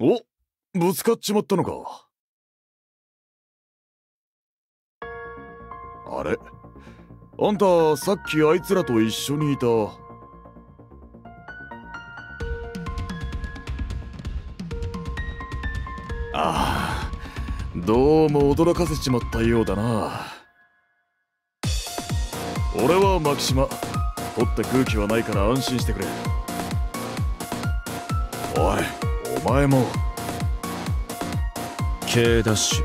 おぶつかっちまったのか。あれ？あんたさっきあいつらと一緒にいた。ああどうも驚かせちまったようだな。俺は牧島。取って空気はないから安心してくれ。おい。お前も。K ダッシュ。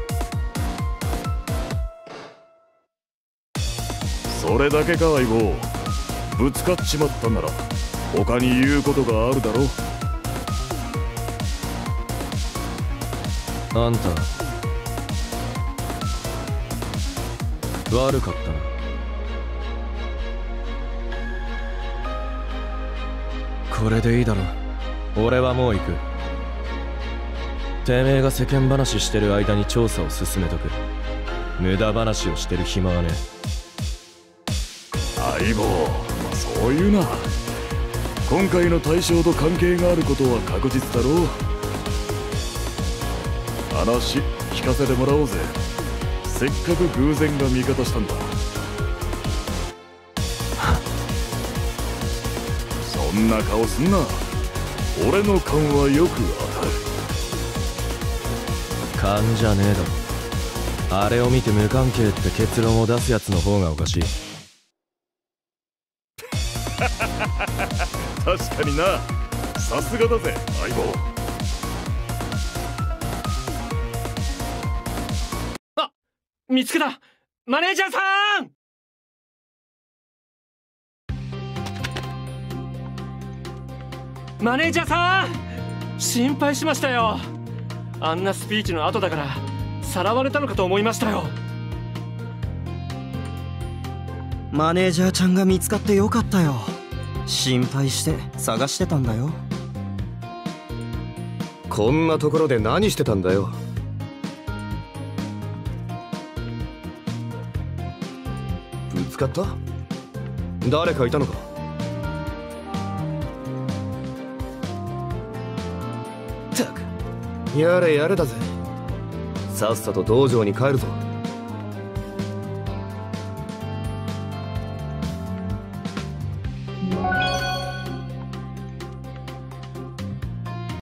それだけか相棒。ぶつかっちまったなら他に言うことがあるだろあんた。悪かったな。これでいいだろ俺はもう行く。てめえが世間話してる間に調査を進めとく。無駄話をしてる暇はね相棒、まあ、そういうな。今回の対象と関係があることは確実だろう。話聞かせてもらおうぜ。せっかく偶然が味方したんだ。そんな顔すんな。俺の勘はよく当たる。勘じゃねえだろ。あれを見て無関係って結論を出すやつの方がおかしい。確かにな。さすがだぜ相棒。見つけた。マネージャーさん！マネージャーさん！心配しましたよあんなスピーチの後だからさらわれたのかと思いましたよ。マネージャーちゃんが見つかってよかったよ。心配して探してたんだよ。こんなところで何してたんだよ。ぶつかった？誰かいたのか？やれやれだぜ。さっさと道場に帰るぞ。